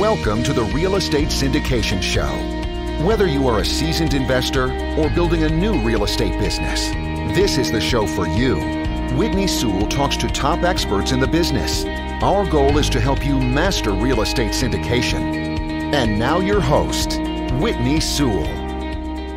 Welcome to the Real Estate Syndication Show. Whether you are a seasoned investor or building a new real estate business, this is the show for you. Whitney Sewell talks to top experts in the business. Our goal is to help you master real estate syndication. And now, your host, Whitney Sewell.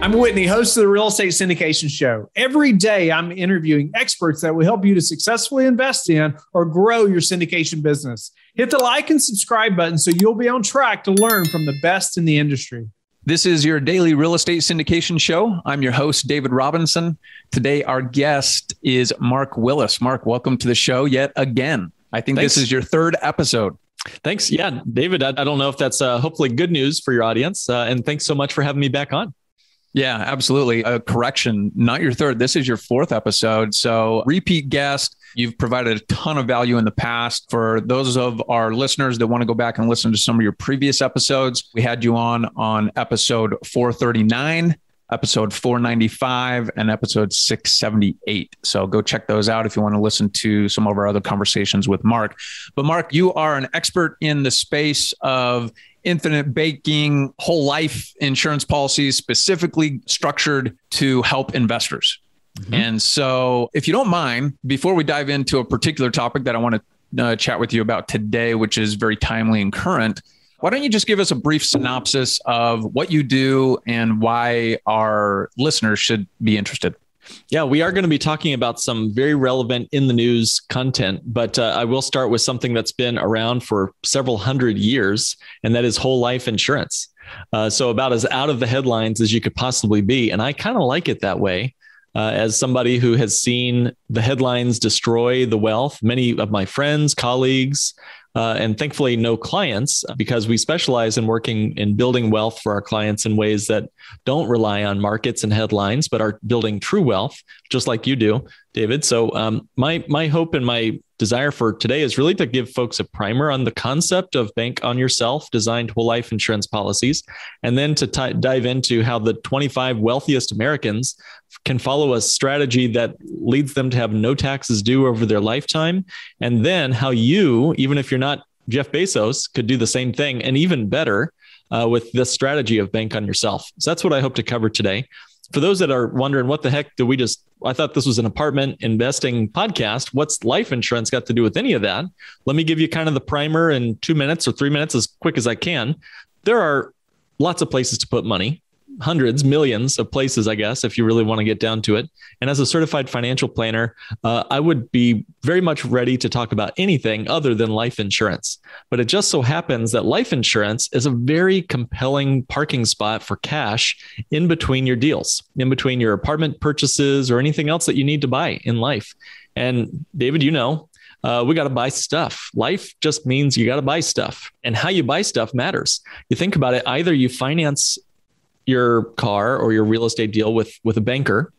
I'm Whitney, host of the Real Estate Syndication Show. Every day, I'm interviewing experts that will help you to successfully invest in or grow your syndication business. Hit the like and subscribe button so you'll be on track to learn from the best in the industry. This is your daily real estate syndication show. I'm your host, David Robinson. Today, our guest is Mark Willis. Mark, welcome to the show yet again. I think Thanks. this is your third episode. Thanks. Yeah, David, I, I don't know if that's uh, hopefully good news for your audience. Uh, and thanks so much for having me back on. Yeah, absolutely. A correction, not your third. This is your fourth episode. So, repeat guest. You've provided a ton of value in the past. For those of our listeners that want to go back and listen to some of your previous episodes, we had you on on episode 439 episode 495 and episode 678. So go check those out if you want to listen to some of our other conversations with Mark. But Mark, you are an expert in the space of infinite banking whole life insurance policies specifically structured to help investors. Mm-hmm. And so, if you don't mind, before we dive into a particular topic that I want to uh, chat with you about today, which is very timely and current, why don't you just give us a brief synopsis of what you do and why our listeners should be interested? Yeah, we are going to be talking about some very relevant in the news content, but uh, I will start with something that's been around for several hundred years, and that is whole life insurance. Uh, so, about as out of the headlines as you could possibly be. And I kind of like it that way. Uh, as somebody who has seen the headlines destroy the wealth, many of my friends, colleagues, uh, and thankfully no clients because we specialize in working in building wealth for our clients in ways that don't rely on markets and headlines but are building true wealth just like you do david so um, my my hope and my desire for today is really to give folks a primer on the concept of bank on yourself designed whole life insurance policies and then to t- dive into how the 25 wealthiest americans can follow a strategy that leads them to have no taxes due over their lifetime. And then how you, even if you're not Jeff Bezos, could do the same thing and even better uh, with this strategy of bank on yourself. So that's what I hope to cover today. For those that are wondering, what the heck do we just? I thought this was an apartment investing podcast. What's life insurance got to do with any of that? Let me give you kind of the primer in two minutes or three minutes, as quick as I can. There are lots of places to put money hundreds, millions of places, I guess, if you really want to get down to it. And as a certified financial planner, uh, I would be very much ready to talk about anything other than life insurance. But it just so happens that life insurance is a very compelling parking spot for cash in between your deals, in between your apartment purchases or anything else that you need to buy in life. And David, you know, uh, we got to buy stuff. Life just means you got to buy stuff. And how you buy stuff matters. You think about it, either you finance your car or your real estate deal with with a banker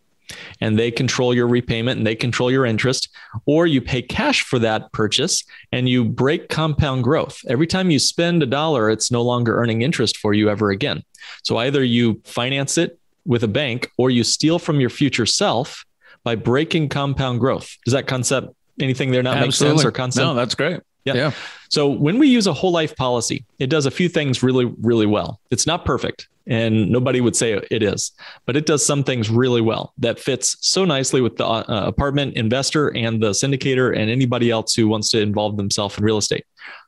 and they control your repayment and they control your interest or you pay cash for that purchase and you break compound growth every time you spend a dollar it's no longer earning interest for you ever again so either you finance it with a bank or you steal from your future self by breaking compound growth does that concept anything there not Absolutely. make sense or concept no that's great yeah. yeah. So when we use a whole life policy, it does a few things really, really well. It's not perfect and nobody would say it is, but it does some things really well that fits so nicely with the uh, apartment investor and the syndicator and anybody else who wants to involve themselves in real estate.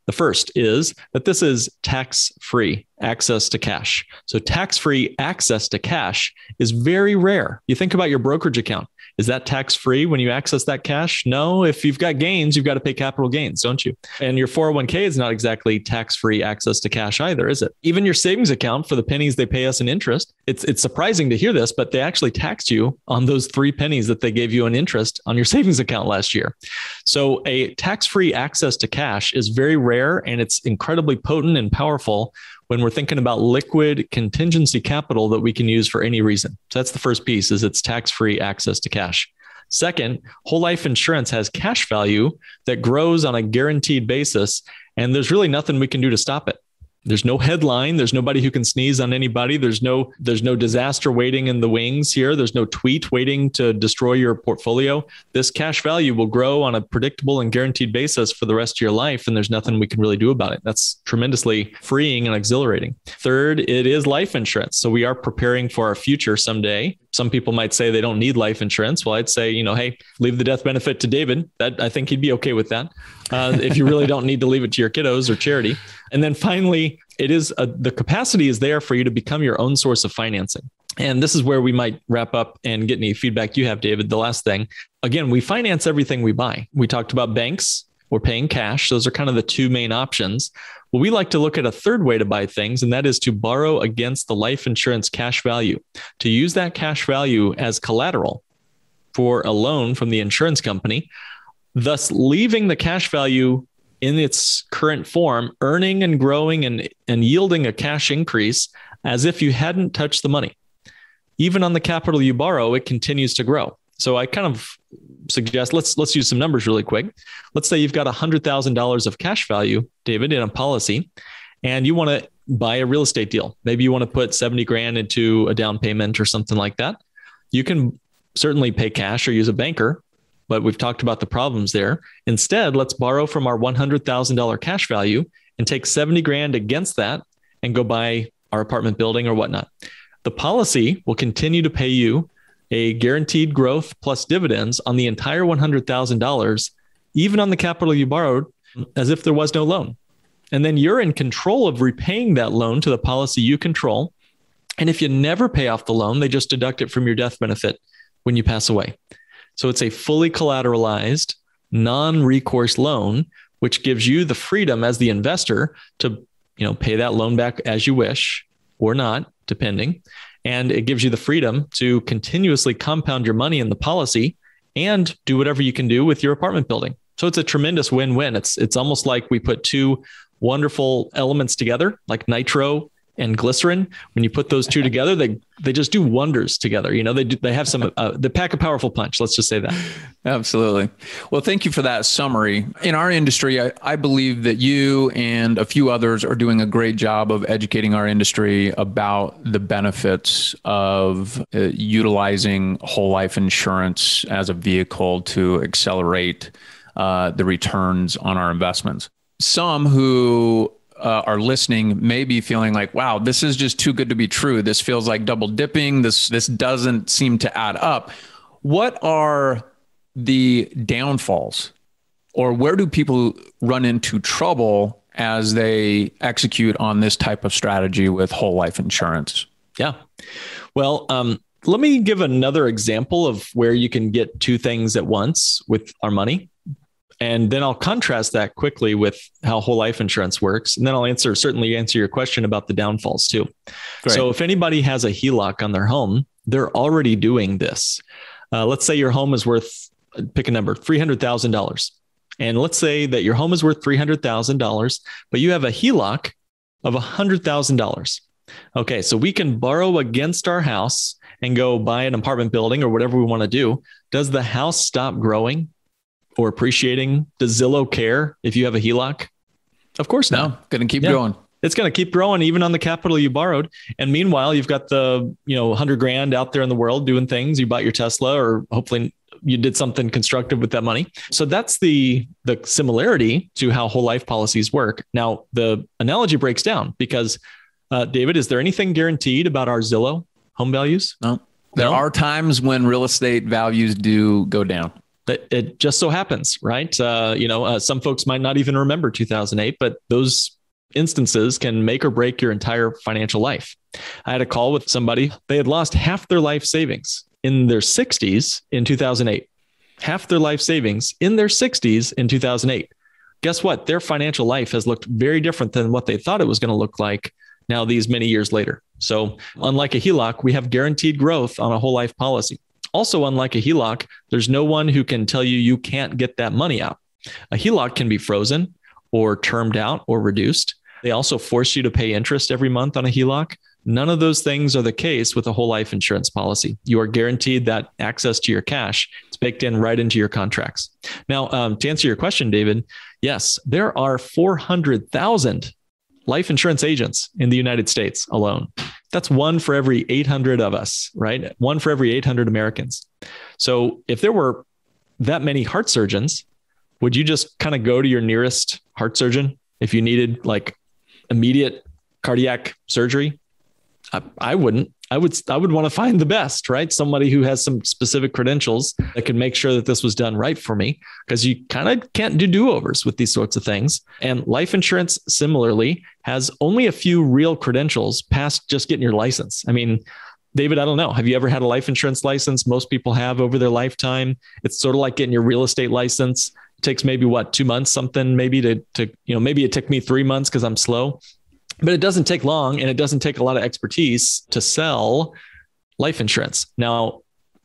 The first is that this is tax free access to cash. So, tax free access to cash is very rare. You think about your brokerage account. Is that tax free when you access that cash? No. If you've got gains, you've got to pay capital gains, don't you? And your 401k is not exactly tax free access to cash either, is it? Even your savings account for the pennies they pay us in interest. It's it's surprising to hear this, but they actually taxed you on those three pennies that they gave you in interest on your savings account last year. So a tax free access to cash is very rare and it's incredibly potent and powerful when we're thinking about liquid contingency capital that we can use for any reason. So that's the first piece is it's tax-free access to cash. Second, whole life insurance has cash value that grows on a guaranteed basis and there's really nothing we can do to stop it. There's no headline. There's nobody who can sneeze on anybody. There's no there's no disaster waiting in the wings here. There's no tweet waiting to destroy your portfolio. This cash value will grow on a predictable and guaranteed basis for the rest of your life, and there's nothing we can really do about it. That's tremendously freeing and exhilarating. Third, it is life insurance. So we are preparing for our future someday. Some people might say they don't need life insurance. Well, I'd say, you know, hey, leave the death benefit to David. That I think he'd be okay with that. Uh, if you really don't need to leave it to your kiddos or charity. And then finally, it is a, the capacity is there for you to become your own source of financing. And this is where we might wrap up and get any feedback you have, David. The last thing, again, we finance everything we buy. We talked about banks. We're paying cash. Those are kind of the two main options. Well, we like to look at a third way to buy things, and that is to borrow against the life insurance cash value, to use that cash value as collateral for a loan from the insurance company, thus leaving the cash value in its current form, earning and growing and, and yielding a cash increase as if you hadn't touched the money. Even on the capital you borrow, it continues to grow. So I kind of suggest let's let's use some numbers really quick. Let's say you've got $100,000 of cash value, David, in a policy, and you want to buy a real estate deal. Maybe you want to put 70 grand into a down payment or something like that. You can certainly pay cash or use a banker, but we've talked about the problems there. Instead, let's borrow from our $100,000 cash value and take 70 grand against that and go buy our apartment building or whatnot. The policy will continue to pay you a guaranteed growth plus dividends on the entire $100,000, even on the capital you borrowed, as if there was no loan. And then you're in control of repaying that loan to the policy you control. And if you never pay off the loan, they just deduct it from your death benefit when you pass away. So it's a fully collateralized, non recourse loan, which gives you the freedom as the investor to you know, pay that loan back as you wish or not, depending. And it gives you the freedom to continuously compound your money in the policy and do whatever you can do with your apartment building. So it's a tremendous win-win. It's it's almost like we put two wonderful elements together, like nitro and glycerin. When you put those two together, they they just do wonders together. You know, they do, they have some uh, they pack a powerful punch. Let's just say that. Absolutely. Well, thank you for that summary. In our industry, I, I believe that you and a few others are doing a great job of educating our industry about the benefits of uh, utilizing whole life insurance as a vehicle to accelerate uh, the returns on our investments. Some who uh, are listening may be feeling like, wow, this is just too good to be true. This feels like double dipping. This this doesn't seem to add up. What are the downfalls, or where do people run into trouble as they execute on this type of strategy with whole life insurance? Yeah. Well, um, let me give another example of where you can get two things at once with our money. And then I'll contrast that quickly with how whole life insurance works. And then I'll answer, certainly answer your question about the downfalls too. Great. So if anybody has a HELOC on their home, they're already doing this. Uh, let's say your home is worth, pick a number, $300,000. And let's say that your home is worth $300,000, but you have a HELOC of $100,000. Okay, so we can borrow against our house and go buy an apartment building or whatever we want to do. Does the house stop growing? Or appreciating? Does Zillow care if you have a HELOC? Of course not. No, going to keep yeah. going. It's going to keep growing even on the capital you borrowed. And meanwhile, you've got the, you know, 100 grand out there in the world doing things. You bought your Tesla or hopefully you did something constructive with that money. So that's the the similarity to how whole life policies work. Now, the analogy breaks down because uh, David, is there anything guaranteed about our Zillow home values? No. There no? are times when real estate values do go down that it just so happens, right? Uh, you know, uh, some folks might not even remember 2008, but those instances can make or break your entire financial life. I had a call with somebody, they had lost half their life savings in their 60s in 2008, half their life savings in their 60s in 2008. Guess what? Their financial life has looked very different than what they thought it was going to look like now, these many years later. So, unlike a HELOC, we have guaranteed growth on a whole life policy. Also, unlike a HELOC, there's no one who can tell you you can't get that money out. A HELOC can be frozen or termed out or reduced. They also force you to pay interest every month on a HELOC. None of those things are the case with a whole life insurance policy. You are guaranteed that access to your cash. It's baked in right into your contracts. Now, um, to answer your question, David, yes, there are 400,000 life insurance agents in the United States alone. That's one for every 800 of us, right? One for every 800 Americans. So if there were that many heart surgeons, would you just kind of go to your nearest heart surgeon if you needed like immediate cardiac surgery? I, I wouldn't. I would I would want to find the best, right? Somebody who has some specific credentials that can make sure that this was done right for me because you kind of can't do do-overs with these sorts of things. And life insurance similarly has only a few real credentials past just getting your license. I mean, David, I don't know. Have you ever had a life insurance license? Most people have over their lifetime. It's sort of like getting your real estate license. It takes maybe what, 2 months something maybe to to you know, maybe it took me 3 months cuz I'm slow but it doesn't take long and it doesn't take a lot of expertise to sell life insurance. Now,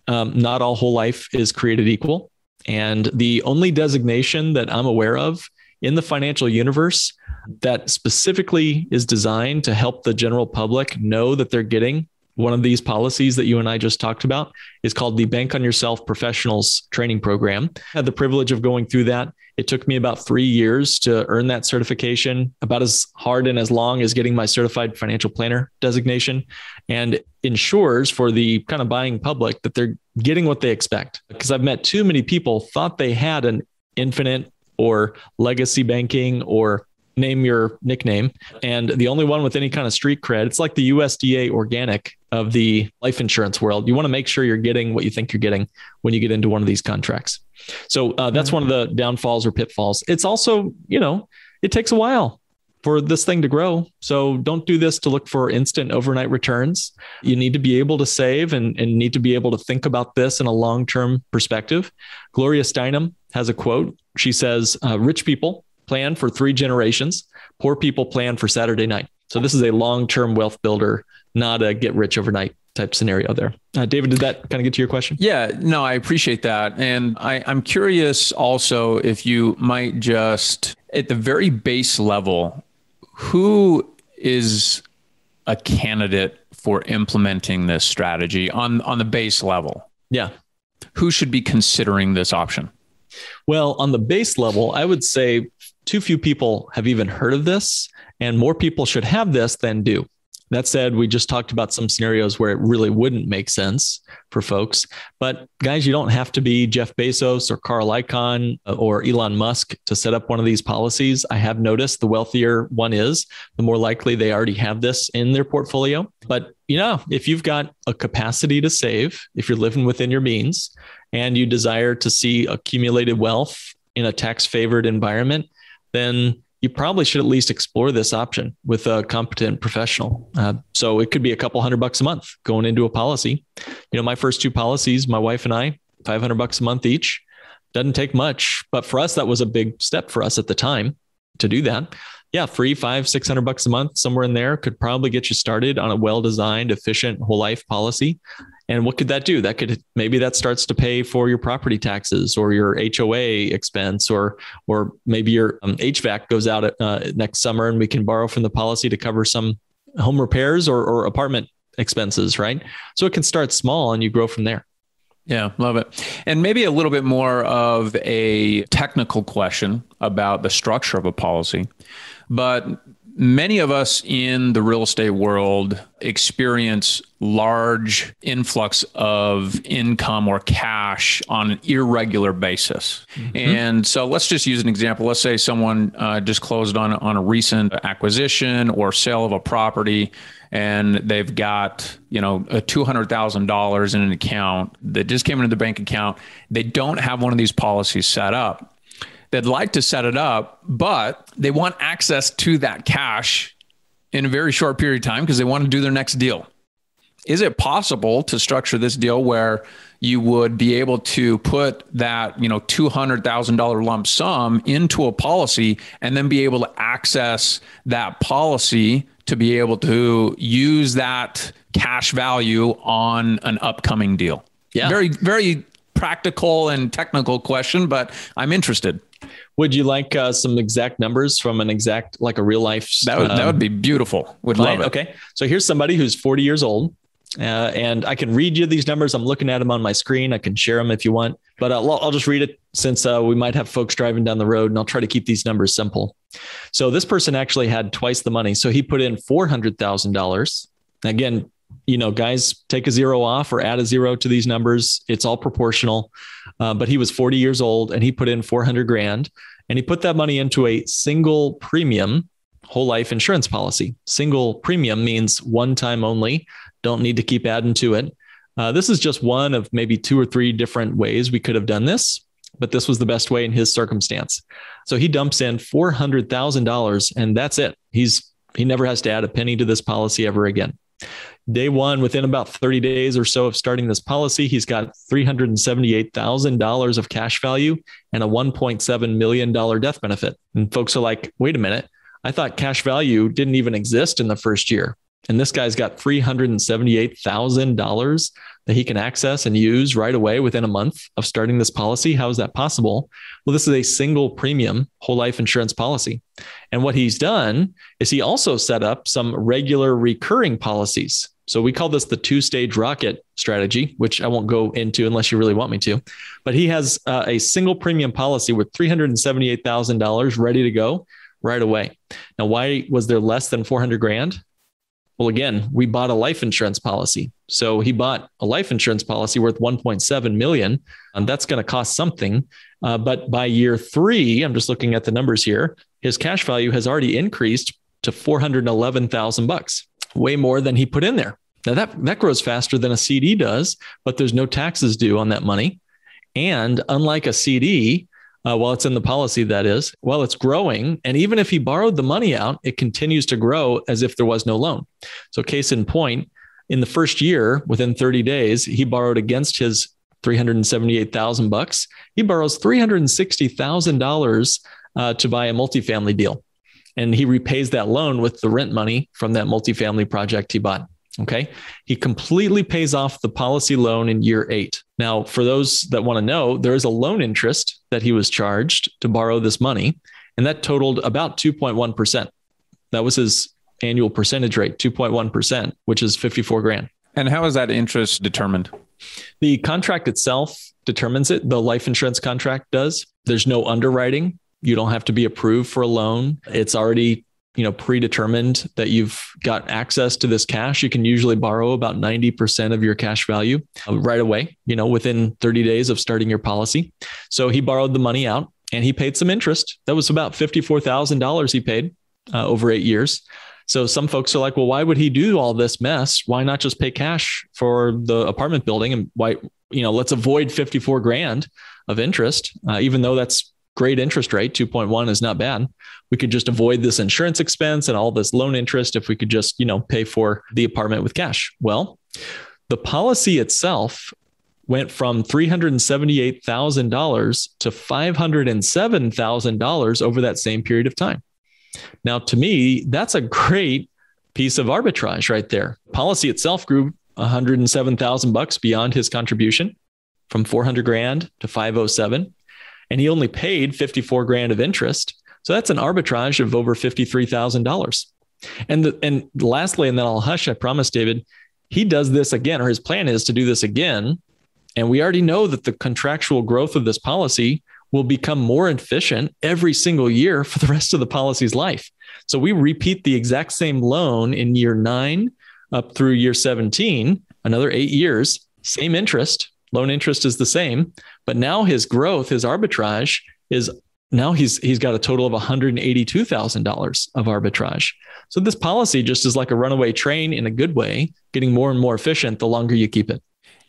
um, not all whole life is created equal. And the only designation that I'm aware of in the financial universe that specifically is designed to help the general public know that they're getting one of these policies that you and I just talked about is called the Bank on Yourself Professionals Training Program. I had the privilege of going through that. It took me about three years to earn that certification, about as hard and as long as getting my certified financial planner designation, and ensures for the kind of buying public that they're getting what they expect. Because I've met too many people thought they had an infinite or legacy banking or name your nickname. And the only one with any kind of street cred, it's like the USDA organic of the life insurance world. You want to make sure you're getting what you think you're getting when you get into one of these contracts. So uh, that's one of the downfalls or pitfalls. It's also, you know, it takes a while for this thing to grow. So don't do this to look for instant overnight returns. You need to be able to save and, and need to be able to think about this in a long term perspective. Gloria Steinem has a quote. She says, uh, Rich people plan for three generations. Poor people plan for Saturday night. So this is a long-term wealth builder, not a get rich overnight type scenario there. Uh, David, did that kind of get to your question? Yeah, no, I appreciate that. And I, I'm curious also if you might just, at the very base level, who is a candidate for implementing this strategy on, on the base level? Yeah. Who should be considering this option? Well, on the base level, I would say too few people have even heard of this, and more people should have this than do. That said, we just talked about some scenarios where it really wouldn't make sense for folks. But guys, you don't have to be Jeff Bezos or Carl Icahn or Elon Musk to set up one of these policies. I have noticed the wealthier one is, the more likely they already have this in their portfolio. But you know, if you've got a capacity to save, if you're living within your means and you desire to see accumulated wealth in a tax favored environment, then you probably should at least explore this option with a competent professional. Uh, so it could be a couple hundred bucks a month going into a policy. You know, my first two policies, my wife and I, 500 bucks a month each. Doesn't take much, but for us, that was a big step for us at the time to do that. Yeah, free five, 600 bucks a month, somewhere in there could probably get you started on a well designed, efficient whole life policy. And what could that do? That could maybe that starts to pay for your property taxes or your HOA expense, or or maybe your um, HVAC goes out uh, next summer, and we can borrow from the policy to cover some home repairs or, or apartment expenses, right? So it can start small and you grow from there. Yeah, love it. And maybe a little bit more of a technical question about the structure of a policy. But many of us in the real estate world experience large influx of income or cash on an irregular basis. Mm-hmm. And so let's just use an example. Let's say someone uh, just closed on, on a recent acquisition or sale of a property and they've got you know a $200000 in an account that just came into the bank account they don't have one of these policies set up They'd like to set it up, but they want access to that cash in a very short period of time because they want to do their next deal. Is it possible to structure this deal where you would be able to put that, you know, $200,000 lump sum into a policy and then be able to access that policy to be able to use that cash value on an upcoming deal? Yeah. Very, very practical and technical question, but I'm interested. Would you like uh, some exact numbers from an exact, like a real life? That would, um, that would be beautiful. Would client? love it. Okay. So here's somebody who's 40 years old. Uh, and I can read you these numbers. I'm looking at them on my screen. I can share them if you want, but I'll, I'll just read it since uh, we might have folks driving down the road and I'll try to keep these numbers simple. So this person actually had twice the money. So he put in $400,000. Again, you know, guys take a zero off or add a zero to these numbers. It's all proportional. Uh, but he was 40 years old and he put in 400 grand and he put that money into a single premium whole life insurance policy. Single premium means one time only. Don't need to keep adding to it. Uh, this is just one of maybe two or three different ways we could have done this, but this was the best way in his circumstance. So he dumps in $400,000 and that's it. He's he never has to add a penny to this policy ever again. Day one, within about 30 days or so of starting this policy, he's got $378,000 of cash value and a $1.7 million death benefit. And folks are like, wait a minute, I thought cash value didn't even exist in the first year. And this guy's got $378,000 that he can access and use right away within a month of starting this policy. How is that possible? Well, this is a single premium whole life insurance policy. And what he's done is he also set up some regular recurring policies. So we call this the two stage rocket strategy, which I won't go into unless you really want me to. But he has uh, a single premium policy with $378,000 ready to go right away. Now, why was there less than 400 grand? Well, again, we bought a life insurance policy. So he bought a life insurance policy worth 1.7 million, and that's going to cost something. Uh, but by year three, I'm just looking at the numbers here. His cash value has already increased to 411,000 bucks, way more than he put in there. Now that that grows faster than a CD does, but there's no taxes due on that money. And unlike a CD, uh, while it's in the policy, that is, while it's growing. And even if he borrowed the money out, it continues to grow as if there was no loan. So, case in point, in the first year, within 30 days, he borrowed against his 378,000 bucks. He borrows $360,000 uh, to buy a multifamily deal. And he repays that loan with the rent money from that multifamily project he bought. Okay. He completely pays off the policy loan in year eight. Now, for those that want to know, there is a loan interest that he was charged to borrow this money, and that totaled about 2.1%. That was his annual percentage rate, 2.1%, which is 54 grand. And how is that interest determined? The contract itself determines it. The life insurance contract does. There's no underwriting. You don't have to be approved for a loan. It's already you know predetermined that you've got access to this cash you can usually borrow about 90% of your cash value uh, right away you know within 30 days of starting your policy. So he borrowed the money out and he paid some interest. That was about $54000 he paid uh, over eight years. So some folks are like well why would he do all this mess? Why not just pay cash for the apartment building and why you know let's avoid 54 grand of interest uh, even though that's great interest rate 2.1 is not bad we could just avoid this insurance expense and all this loan interest if we could just you know pay for the apartment with cash well the policy itself went from $378,000 to $507,000 over that same period of time. Now, to me, that's a great piece of arbitrage right there. Policy itself grew 107,000 bucks beyond his contribution from 400 grand to 507 and he only paid 54 grand of interest. So that's an arbitrage of over $53,000. And and lastly, and then I'll hush, I promise, David, he does this again, or his plan is to do this again. And we already know that the contractual growth of this policy will become more efficient every single year for the rest of the policy's life. So we repeat the exact same loan in year nine up through year 17, another eight years, same interest, loan interest is the same, but now his growth, his arbitrage is now he's he's got a total of $182,000 of arbitrage. So this policy just is like a runaway train in a good way, getting more and more efficient the longer you keep it.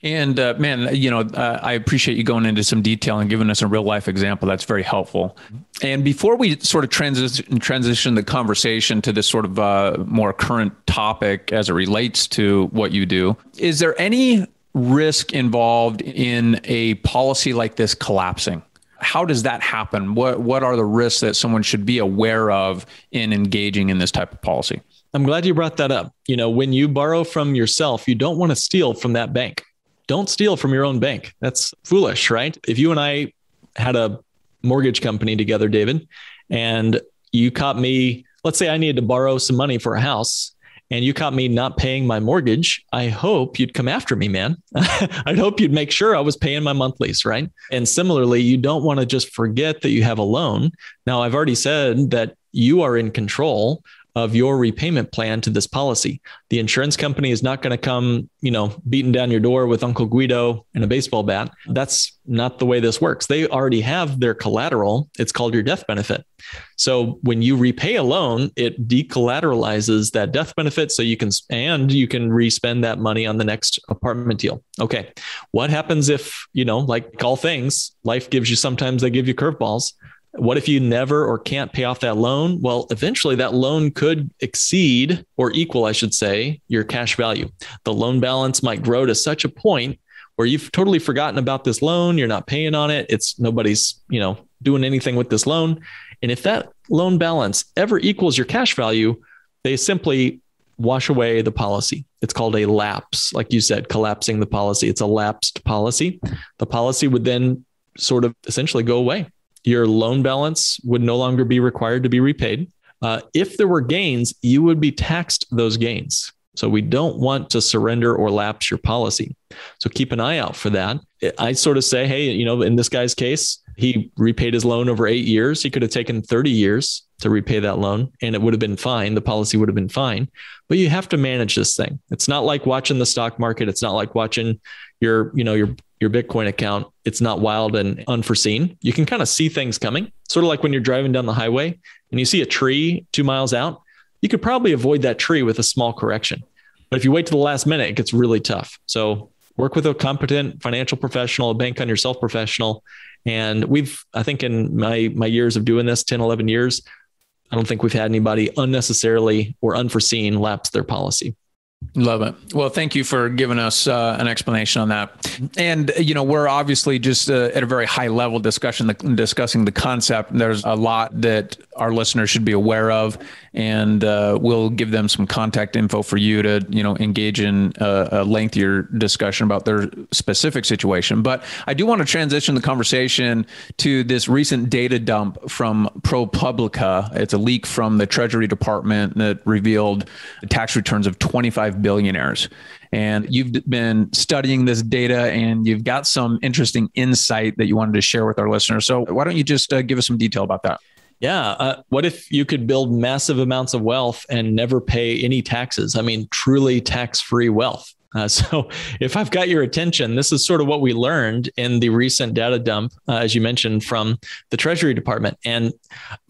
And uh, man, you know, uh, I appreciate you going into some detail and giving us a real life example. That's very helpful. And before we sort of transition transition the conversation to this sort of uh, more current topic as it relates to what you do, is there any risk involved in a policy like this collapsing? How does that happen? What what are the risks that someone should be aware of in engaging in this type of policy? I'm glad you brought that up. You know, when you borrow from yourself, you don't want to steal from that bank. Don't steal from your own bank. That's foolish, right? If you and I had a mortgage company together, David, and you caught me, let's say I needed to borrow some money for a house and you caught me not paying my mortgage, I hope you'd come after me, man. I'd hope you'd make sure I was paying my monthlies, right? And similarly, you don't want to just forget that you have a loan. Now, I've already said that you are in control of your repayment plan to this policy. The insurance company is not going to come, you know, beating down your door with Uncle Guido and a baseball bat. That's not the way this works. They already have their collateral. It's called your death benefit. So when you repay a loan, it decollateralizes that death benefit so you can and you can respend that money on the next apartment deal. Okay. What happens if, you know, like all things, life gives you sometimes they give you curveballs. What if you never or can't pay off that loan? Well, eventually that loan could exceed or equal, I should say, your cash value. The loan balance might grow to such a point where you've totally forgotten about this loan, you're not paying on it, it's nobody's, you know, doing anything with this loan. And if that loan balance ever equals your cash value, they simply wash away the policy. It's called a lapse, like you said, collapsing the policy. It's a lapsed policy. The policy would then sort of essentially go away your loan balance would no longer be required to be repaid. Uh, if there were gains, you would be taxed those gains. So we don't want to surrender or lapse your policy. So keep an eye out for that. I sort of say, hey, you know, in this guy's case, he repaid his loan over eight years. He could have taken 30 years to repay that loan and it would have been fine. The policy would have been fine. But you have to manage this thing. It's not like watching the stock market. It's not like watching your, you know, your your Bitcoin account, it's not wild and unforeseen. You can kind of see things coming, sort of like when you're driving down the highway and you see a tree two miles out. You could probably avoid that tree with a small correction. But if you wait to the last minute, it gets really tough. So work with a competent financial professional, a bank on yourself professional. And we've, I think in my my years of doing this, 10, 11 years, I don't think we've had anybody unnecessarily or unforeseen lapse their policy. Love it. Well, thank you for giving us uh, an explanation on that. And you know, we're obviously just uh, at a very high level discussion discussing the concept. There's a lot that our listeners should be aware of, and uh, we'll give them some contact info for you to you know engage in a, a lengthier discussion about their specific situation. But I do want to transition the conversation to this recent data dump from ProPublica. It's a leak from the Treasury Department that revealed the tax returns of 25 billionaires and you've been studying this data and you've got some interesting insight that you wanted to share with our listeners. So, why don't you just uh, give us some detail about that? Yeah. Uh, what if you could build massive amounts of wealth and never pay any taxes? I mean, truly tax free wealth. Uh, so, if I've got your attention, this is sort of what we learned in the recent data dump, uh, as you mentioned, from the Treasury Department. And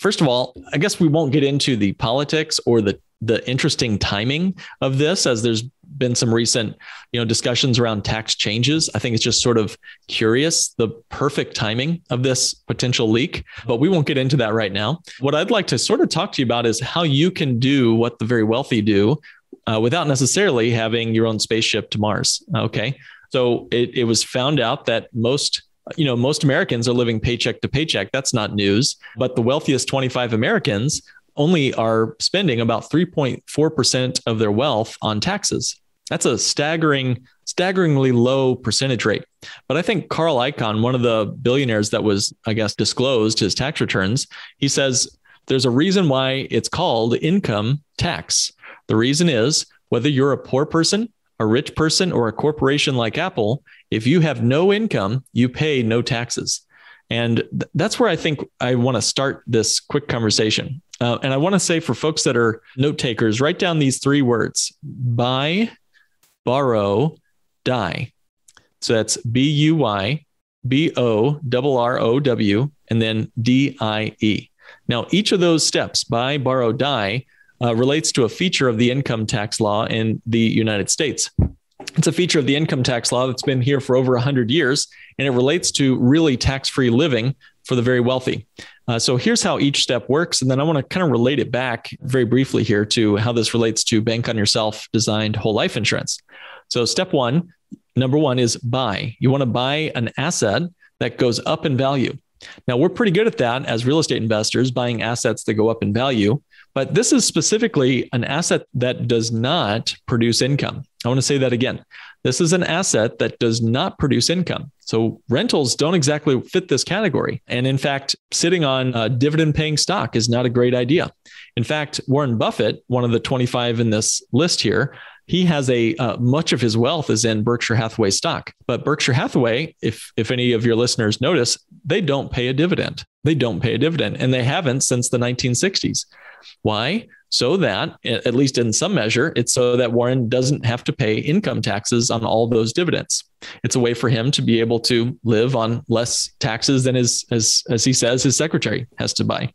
first of all, I guess we won't get into the politics or the the interesting timing of this, as there's been some recent, you know, discussions around tax changes. I think it's just sort of curious the perfect timing of this potential leak, but we won't get into that right now. What I'd like to sort of talk to you about is how you can do what the very wealthy do uh, without necessarily having your own spaceship to Mars. Okay. So it, it was found out that most you know most americans are living paycheck to paycheck that's not news but the wealthiest 25 americans only are spending about 3.4% of their wealth on taxes. That's a staggering, staggeringly low percentage rate. But I think Carl Icahn, one of the billionaires that was, I guess, disclosed his tax returns, he says there's a reason why it's called income tax. The reason is whether you're a poor person, a rich person, or a corporation like Apple, if you have no income, you pay no taxes. And th- that's where I think I want to start this quick conversation. Uh, and I want to say for folks that are note takers, write down these three words buy, borrow, die. So that's B U Y B O R R O W and then D I E. Now, each of those steps, buy, borrow, die, uh, relates to a feature of the income tax law in the United States. It's a feature of the income tax law that's been here for over 100 years, and it relates to really tax free living for the very wealthy. Uh, so here's how each step works. And then I want to kind of relate it back very briefly here to how this relates to Bank on Yourself designed whole life insurance. So, step one, number one is buy. You want to buy an asset that goes up in value. Now, we're pretty good at that as real estate investors, buying assets that go up in value. But this is specifically an asset that does not produce income. I want to say that again. This is an asset that does not produce income. So rentals don't exactly fit this category. And in fact, sitting on dividend paying stock is not a great idea. In fact, Warren Buffett, one of the 25 in this list here, he has a uh, much of his wealth is in Berkshire Hathaway stock. But Berkshire Hathaway, if if any of your listeners notice, they don't pay a dividend. They don't pay a dividend, and they haven't since the 1960s. Why? so that, at least in some measure, it's so that Warren doesn't have to pay income taxes on all those dividends. It's a way for him to be able to live on less taxes than his, as, as he says, his secretary has to buy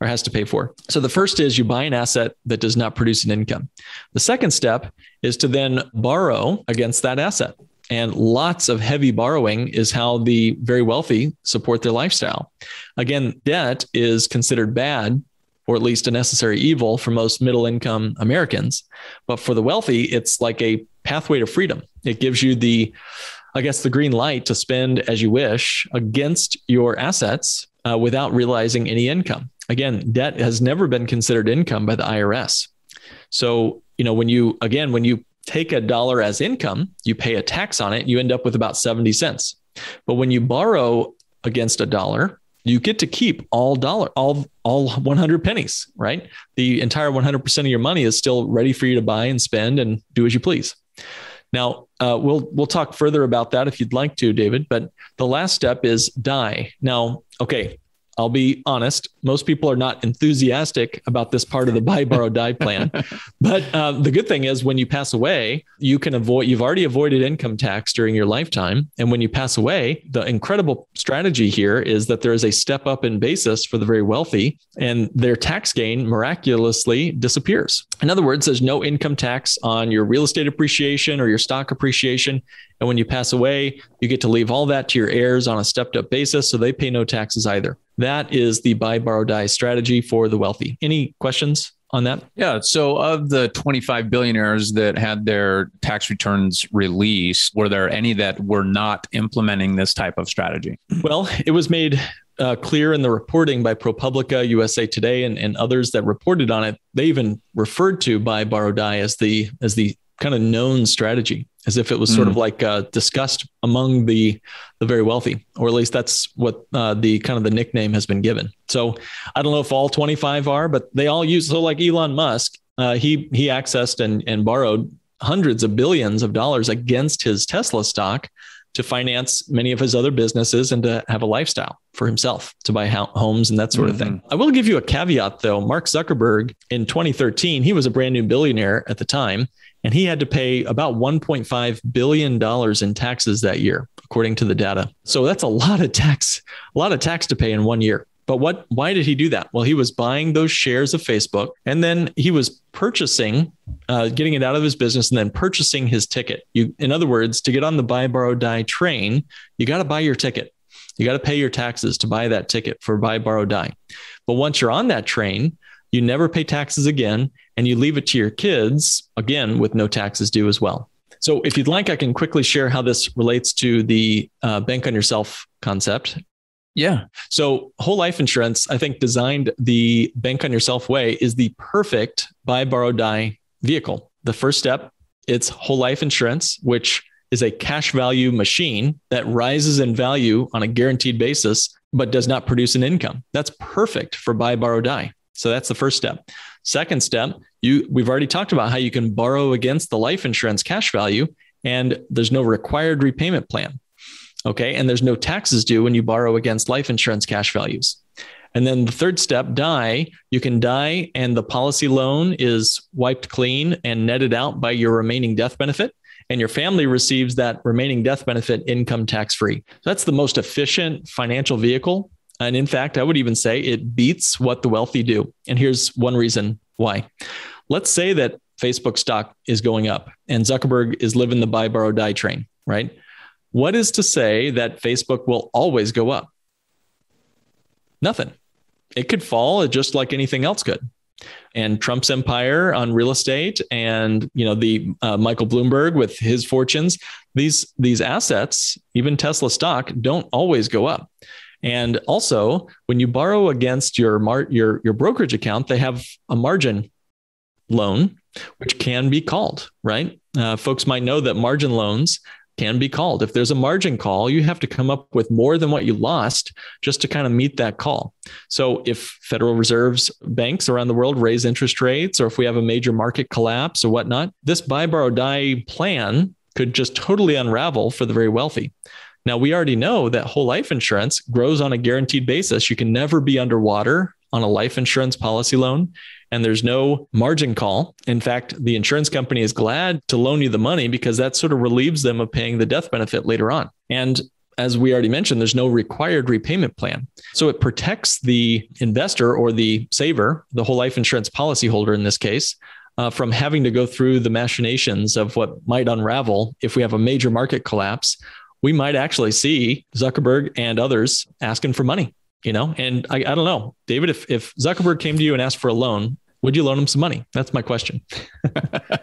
or has to pay for. So the first is you buy an asset that does not produce an income. The second step is to then borrow against that asset. And lots of heavy borrowing is how the very wealthy support their lifestyle. Again, debt is considered bad or at least a necessary evil for most middle income Americans. But for the wealthy, it's like a pathway to freedom. It gives you the, I guess, the green light to spend as you wish against your assets uh, without realizing any income. Again, debt has never been considered income by the IRS. So, you know, when you, again, when you take a dollar as income, you pay a tax on it, you end up with about 70 cents. But when you borrow against a dollar, you get to keep all dollar all all 100 pennies right? The entire 100% of your money is still ready for you to buy and spend and do as you please. Now uh, we'll we'll talk further about that if you'd like to david but the last step is die. Now okay I'll be honest, most people are not enthusiastic about this part of the buy, borrow, die plan. But uh, the good thing is when you pass away, you can avoid, you've already avoided income tax during your lifetime. And when you pass away, the incredible strategy here is that there is a step up in basis for the very wealthy and their tax gain miraculously disappears. In other words, there's no income tax on your real estate appreciation or your stock appreciation. And when you pass away, you get to leave all that to your heirs on a stepped up basis. So they pay no taxes either. That is the buy, borrow, die strategy for the wealthy. Any questions on that? Yeah. So, of the 25 billionaires that had their tax returns released, were there any that were not implementing this type of strategy? Well, it was made uh, clear in the reporting by ProPublica, USA Today, and, and others that reported on it. They even referred to buy, borrow, die as the as the kind of known strategy as if it was sort mm. of like uh, discussed among the the very wealthy, or at least that's what uh, the kind of the nickname has been given. So I don't know if all 25 are, but they all use. So like Elon Musk, uh, he he accessed and and borrowed hundreds of billions of dollars against his Tesla stock to finance many of his other businesses and to have a lifestyle for himself, to buy homes and that sort of thing. Mm-hmm. I will give you a caveat though. Mark Zuckerberg in 2013, he was a brand new billionaire at the time and he had to pay about $1.5 billion in taxes that year, according to the data. So that's a lot of tax, a lot of tax to pay in one year. But what why did he do that? Well, he was buying those shares of Facebook and then he was purchasing, uh, getting it out of his business and then purchasing his ticket. You, in other words, to get on the buy, borrow, die train, you got to buy your ticket. You got to pay your taxes to buy that ticket for buy, borrow, die. But once you're on that train, you never pay taxes again, and you leave it to your kids, again, with no taxes due as well. So, if you'd like, I can quickly share how this relates to the uh, bank on yourself concept. Yeah. So, whole life insurance, I think, designed the bank on yourself way is the perfect buy, borrow, die vehicle. The first step, it's whole life insurance, which is a cash value machine that rises in value on a guaranteed basis, but does not produce an income. That's perfect for buy, borrow, die. So that's the first step. Second step, you we've already talked about how you can borrow against the life insurance cash value and there's no required repayment plan. Okay? And there's no taxes due when you borrow against life insurance cash values. And then the third step, die, you can die and the policy loan is wiped clean and netted out by your remaining death benefit and your family receives that remaining death benefit income tax free. That's the most efficient financial vehicle and in fact, I would even say it beats what the wealthy do. And here's one reason why. Let's say that Facebook stock is going up and Zuckerberg is living the buy, borrow, die train, right? What is to say that Facebook will always go up? Nothing. It could fall just like anything else could. And Trump's empire on real estate, and you know the uh, Michael Bloomberg with his fortunes, these these assets, even Tesla stock, don't always go up. And also, when you borrow against your mar- your your brokerage account, they have a margin loan. which can be called, right? Uh, folks might know that margin loans can be called. If there's a margin call, you have to come up with more than what you lost just to kind of meet that call. So if Federal Reserves banks around the world raise interest rates, or if we have a major market collapse or whatnot, this buy, borrow, die plan could just totally unravel for the very wealthy. Now, we already know that whole life insurance grows on a guaranteed basis. You can never be underwater on a life insurance policy loan and there's no margin call. In fact, the insurance company is glad to loan you the money because that sort of relieves them of paying the death benefit later on. And as we already mentioned, there's no required repayment plan. So it protects the investor or the saver, the whole life insurance policy holder in this case, uh, from having to go through the machinations of what might unravel if we have a major market collapse. We might actually see Zuckerberg and others asking for money you know? And I, I don't know. David if, if zuckerberg came to you and asked for a loan would you loan him some money? That's my question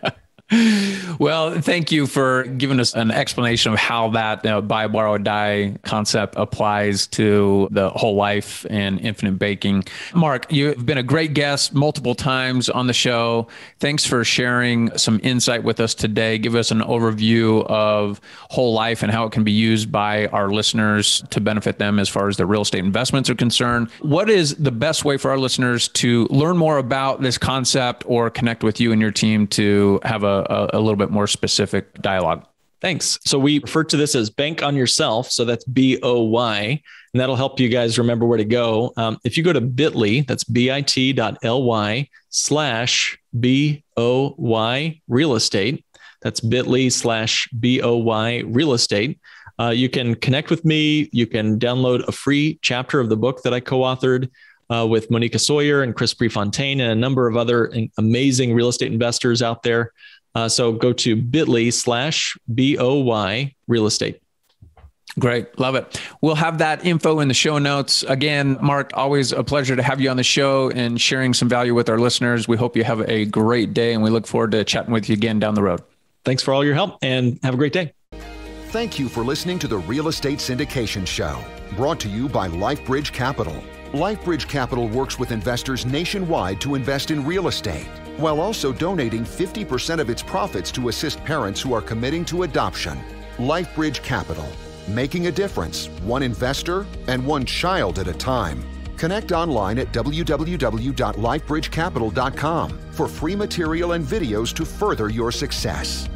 well, thank you for giving us an explanation of how that you know, buy, borrow, die concept applies to the whole life and infinite banking. Mark, you've been a great guest multiple times on the show. Thanks for sharing some insight with us today. Give us an overview of whole life and how it can be used by our listeners to benefit them as far as their real estate investments are concerned. What is the best way for our listeners to learn more about this concept or connect with you and your team to have a a, a little bit more specific dialogue. Thanks. So we refer to this as bank on yourself. So that's B O Y, and that'll help you guys remember where to go. Um, if you go to bit.ly, that's bit.ly slash B O Y real estate. That's bit.ly slash B O Y real estate. Uh, you can connect with me. You can download a free chapter of the book that I co authored. Uh, with Monica Sawyer and Chris Prefontaine and a number of other amazing real estate investors out there. Uh, so go to bit.ly slash BOY real estate. Great. Love it. We'll have that info in the show notes. Again, Mark, always a pleasure to have you on the show and sharing some value with our listeners. We hope you have a great day and we look forward to chatting with you again down the road. Thanks for all your help and have a great day. Thank you for listening to the Real Estate Syndication Show, brought to you by LifeBridge Capital. LifeBridge Capital works with investors nationwide to invest in real estate while also donating 50% of its profits to assist parents who are committing to adoption. LifeBridge Capital, making a difference, one investor and one child at a time. Connect online at www.lifebridgecapital.com for free material and videos to further your success.